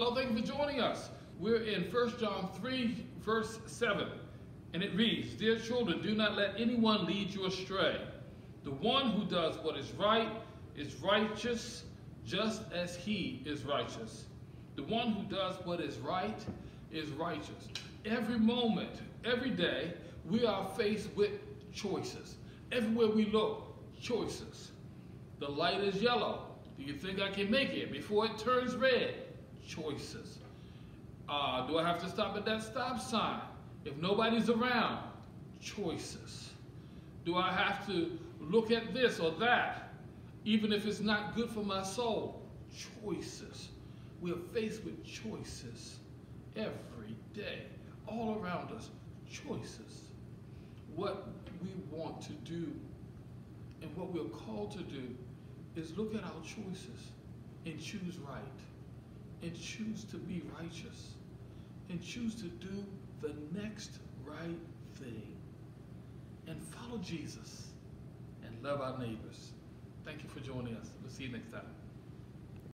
Hello, thank you for joining us. We're in 1 John 3, verse 7, and it reads, Dear children, do not let anyone lead you astray. The one who does what is right is righteous, just as he is righteous. The one who does what is right is righteous. Every moment, every day, we are faced with choices. Everywhere we look, choices. The light is yellow. Do you think I can make it before it turns red? Choices. Uh, do I have to stop at that stop sign? If nobody's around, choices. Do I have to look at this or that, even if it's not good for my soul? Choices. We are faced with choices every day, all around us. Choices. What we want to do and what we're called to do is look at our choices and choose right and choose to be righteous and choose to do the next right thing and follow Jesus and love our neighbors. Thank you for joining us. We'll see you next time.